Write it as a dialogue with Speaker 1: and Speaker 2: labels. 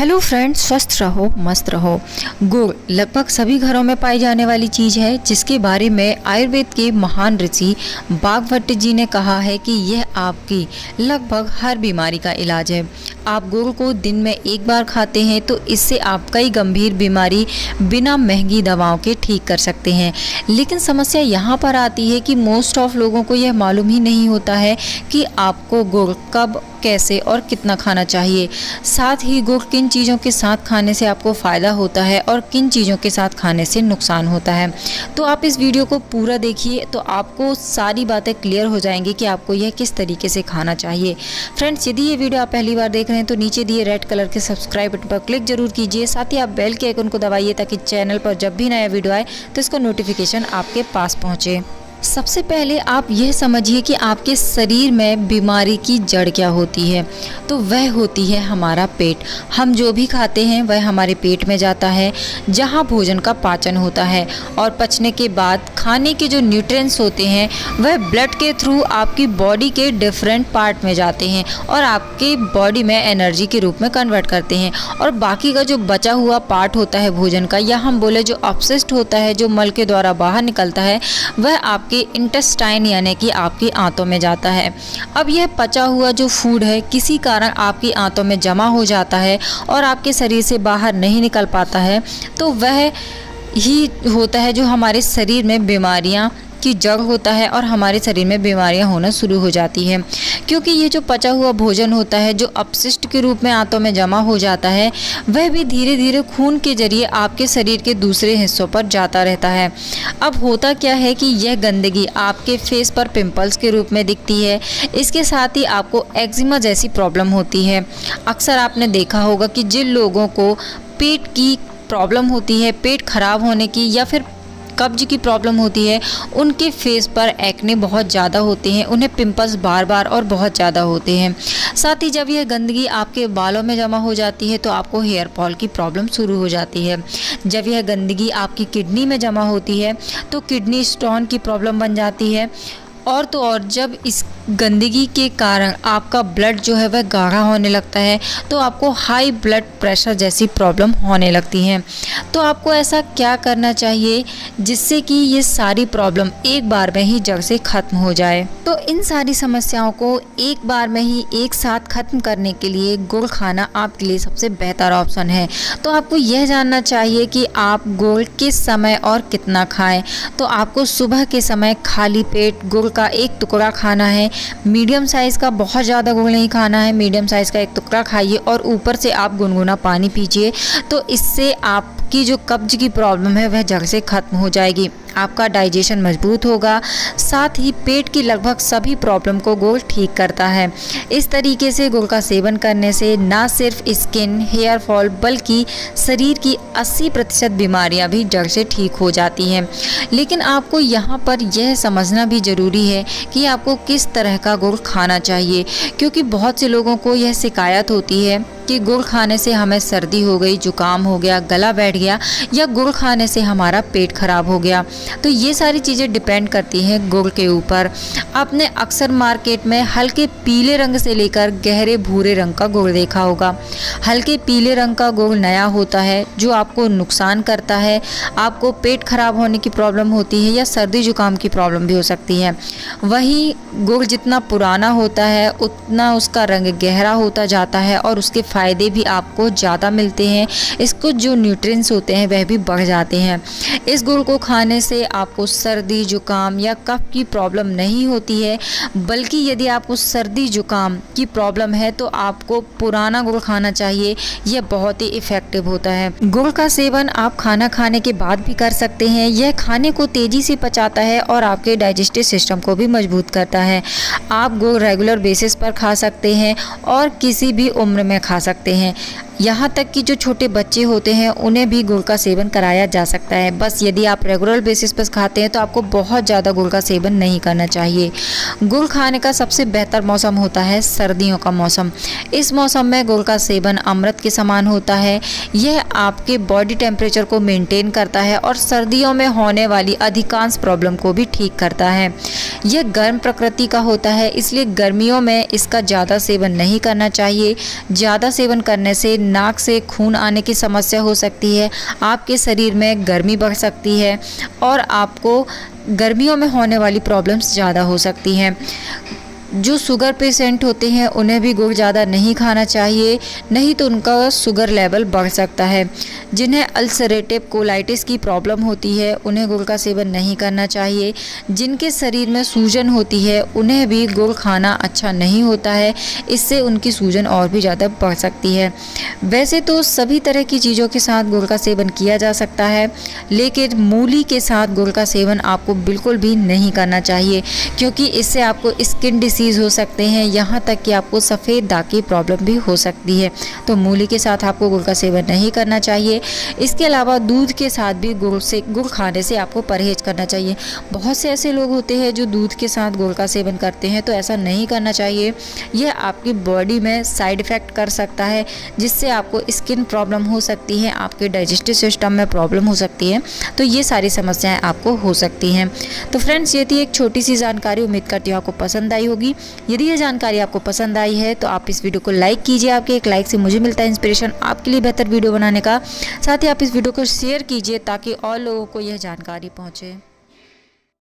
Speaker 1: Hello friends स्वस्थ रहो, मस्त रहो। गुड़ लगभग सभी घरों में पाई जाने वाली चीज़ है, जिसके बारे में आयुर्वेद के महान ऋषि बागभट्ट जी ने कहा है कि यह आपकी लगभग हर बीमारी का इलाज है। आप गुड़ को दिन में एक बार खाते हैं तो इससे आप कई गंभीर बीमारी बिना महँगी दवाओं के ठीक कर सकते हैं। लेकिन समस्या यहाँ पर आती है कि मोस्ट ऑफ़ लोगों को यह मालूम ही नहीं होता है कि आपको गुड़ कब, कैसे और कितना खाना चाहिए। साथ ही गुड़ किन चीज़ों के साथ खाने से आपको फ़ायदा होता है और किन चीज़ों के साथ खाने से नुकसान होता है। तो आप इस वीडियो को पूरा देखिए तो आपको सारी बातें क्लियर हो जाएँगी कि आपको यह किस तरीके से खाना चाहिए। फ्रेंड्स यदि ये वीडियो आप पहली बार देख रहे हैं तो नीचे दिए रेड कलर के सब्सक्राइब बटन पर क्लिक ज़रूर कीजिए। साथ ही आप बेल के आइकन को दबाइए ताकि चैनल पर जब भी नया वीडियो आए तो इसका नोटिफिकेशन आपके पास पहुँचे। सबसे पहले आप यह समझिए कि आपके शरीर में बीमारी की जड़ क्या होती है। तो वह होती है हमारा पेट। हम जो भी खाते हैं, वह हमारे पेट में जाता है, जहाँ भोजन का पाचन होता है। और पचने के बाद खाने के जो न्यूट्रिएंट्स होते हैं, वह ब्लड के थ्रू आपकी बॉडी के डिफरेंट पार्ट में जाते हैं और आपके बॉडी में एनर्जी के रूप में कन्वर्ट करते हैं। और बाकी का जो बचा हुआ पार्ट होता है भोजन का, या हम बोले जो अपसिस्ट होता है, जो मल के द्वारा बाहर निकलता है, वह आप आपके इंटेस्टाइन यानी कि आपकी आंतों में जाता है। अब यह पचा हुआ जो फ़ूड है, किसी कारण आपकी आंतों में जमा हो जाता है और आपके शरीर से बाहर नहीं निकल पाता है तो वह ही होता है जो हमारे शरीर में बीमारियाँ की जड़ होता है और हमारे शरीर में बीमारियाँ होना शुरू हो जाती हैं। क्योंकि ये जो पचा हुआ भोजन होता है, जो अपशिष्ट के रूप में आंतों में जमा हो जाता है, वह भी धीरे धीरे खून के ज़रिए आपके शरीर के दूसरे हिस्सों पर जाता रहता है। अब होता क्या है कि यह गंदगी आपके फेस पर पिंपल्स के रूप में दिखती है। इसके साथ ही आपको एक्जिमा जैसी प्रॉब्लम होती है। अक्सर आपने देखा होगा कि जिन लोगों को पेट की प्रॉब्लम होती है, पेट खराब होने की या फिर कब्ज की प्रॉब्लम होती है, उनके फेस पर एक्ने बहुत ज़्यादा होते हैं, उन्हें पिंपल्स बार बार और बहुत ज़्यादा होते हैं। साथ ही जब यह गंदगी आपके बालों में जमा हो जाती है तो आपको हेयर फॉल की प्रॉब्लम शुरू हो जाती है। जब यह गंदगी आपकी किडनी में जमा होती है तो किडनी स्टोन की प्रॉब्लम बन जाती है। और तो और जब इस गंदगी के कारण आपका ब्लड जो है वह गाढ़ा होने लगता है तो आपको हाई ब्लड प्रेशर जैसी प्रॉब्लम होने लगती हैं। तो आपको ऐसा क्या करना चाहिए जिससे कि ये सारी प्रॉब्लम एक बार में ही जड़ से ख़त्म हो जाए? तो इन सारी समस्याओं को एक बार में ही एक साथ ख़त्म करने के लिए गुड़ खाना आपके लिए सबसे बेहतर ऑप्शन है। तो आपको यह जानना चाहिए कि आप गुड़ किस समय और कितना खाएँ। तो आपको सुबह के समय खाली पेट गुड़ का एक टुकड़ा खाना है। मीडियम साइज़ का बहुत ज़्यादा गुड़ नहीं खाना है। मीडियम साइज़ का एक टुकड़ा खाइए और ऊपर से आप गुनगुना पानी पीजिए। तो इससे आपकी जो कब्ज की प्रॉब्लम है, वह जड़ से ख़त्म हो जाएगी। आपका डाइजेशन मज़बूत होगा, साथ ही पेट की लगभग सभी प्रॉब्लम को गुड़ ठीक करता है। इस तरीके से गुड़ का सेवन करने से ना सिर्फ़ स्किन, हेयर फॉल, बल्कि शरीर की 80 प्रतिशत बीमारियाँ भी जड़ से ठीक हो जाती हैं। लेकिन आपको यहाँ पर यह समझना भी ज़रूरी है कि आपको किस तरह का गुड़ खाना चाहिए, क्योंकि बहुत से लोगों को यह शिकायत होती है। कि गुड़ खाने से हमें सर्दी हो गई, जुकाम हो गया, गला बैठ गया या गुड़ खाने से हमारा पेट खराब हो गया। तो ये सारी चीज़ें डिपेंड करती हैं गुड़ के ऊपर। आपने अक्सर मार्केट में हल्के पीले रंग से लेकर गहरे भूरे रंग का गुड़ देखा होगा। हल्के पीले रंग का गुड़ नया होता है, जो आपको नुकसान करता है। आपको पेट खराब होने की प्रॉब्लम होती है या सर्दी, जुकाम की प्रॉब्लम भी हो सकती है। वहीं गुड़ जितना पुराना होता है, उतना उसका रंग गहरा होता जाता है और उसके फ़ायदे भी आपको ज़्यादा मिलते हैं। इसको जो न्यूट्रिएंट्स होते हैं, वह भी बढ़ जाते हैं। इस गुड़ को खाने से आपको सर्दी, जुकाम या कफ की प्रॉब्लम नहीं होती है। बल्कि यदि आपको सर्दी, जुकाम की प्रॉब्लम है तो आपको पुराना गुड़ खाना चाहिए। यह बहुत ही इफ़ेक्टिव होता है। गुड़ का सेवन आप खाना खाने के बाद भी कर सकते हैं। यह खाने को तेज़ी से पचाता है और आपके डाइजेस्टिव सिस्टम को भी मज़बूत करता है। आप गुड़ रेगुलर बेसिस पर खा सकते हैं और किसी भी उम्र में खा सकते हैं। यहाँ तक कि जो छोटे बच्चे होते हैं, उन्हें भी गुड़ का सेवन कराया जा सकता है। बस यदि आप रेगुलर बेसिस पर खाते हैं तो आपको बहुत ज़्यादा गुड़ का सेवन नहीं करना चाहिए। गुड़ खाने का सबसे बेहतर मौसम होता है सर्दियों का मौसम। इस मौसम में गुड़ का सेवन अमृत के समान होता है। यह आपके बॉडी टेम्परेचर को मेनटेन करता है और सर्दियों में होने वाली अधिकांश प्रॉब्लम को भी ठीक करता है। यह गर्म प्रकृति का होता है, इसलिए गर्मियों में इसका ज़्यादा सेवन नहीं करना चाहिए। ज़्यादा सेवन करने से नाक से खून आने की समस्या हो सकती है, आपके शरीर में गर्मी बढ़ सकती है और आपको गर्मियों में होने वाली प्रॉब्लम्स ज़्यादा हो सकती हैं। जो शुगर पेशेंट होते हैं, उन्हें भी गुड़ ज़्यादा नहीं खाना चाहिए, नहीं तो उनका शुगर लेवल बढ़ सकता है। जिन्हें अल्सरेटिव कोलाइटिस की प्रॉब्लम होती है, उन्हें गुड़ का सेवन नहीं करना चाहिए। जिनके शरीर में सूजन होती है, उन्हें भी गुड़ खाना अच्छा नहीं होता है, इससे उनकी सूजन और भी ज़्यादा बढ़ सकती है। वैसे तो सभी तरह की चीज़ों के साथ गुड़ का सेवन किया जा सकता है, लेकिन मूली के साथ गुड़ का सेवन आपको बिल्कुल भी नहीं करना चाहिए, क्योंकि इससे आपको स्किन डिसीज डिसीज़ हो सकते हैं, यहाँ तक कि आपको सफ़ेद दाग की प्रॉब्लम भी हो सकती है। तो मूली के साथ आपको गुड़ का सेवन नहीं करना चाहिए। इसके अलावा दूध के साथ भी गुड़ से, गुड़ खाने से आपको परहेज करना चाहिए। बहुत से ऐसे लोग होते हैं जो दूध के साथ गुड़ का सेवन करते हैं तो ऐसा नहीं करना चाहिए। यह आपकी बॉडी में साइड इफ़ेक्ट कर सकता है, जिससे आपको स्किन प्रॉब्लम हो सकती है, आपके डाइजेस्टिव सिस्टम में प्रॉब्लम हो सकती है। तो ये सारी समस्याएँ आपको हो सकती हैं। तो फ्रेंड्स ये थी एक छोटी सी जानकारी। उम्मीद करती हूँ आपको पसंद आई होगी। होगी यदि यह जानकारी आपको पसंद आई है तो आप इस वीडियो को लाइक कीजिए आपके, एक लाइक से मुझे मिलता है इंस्पिरेशन आपके लिए बेहतर वीडियो बनाने का। साथ ही आप इस वीडियो को शेयर कीजिए ताकि और लोगों को यह जानकारी पहुँचे।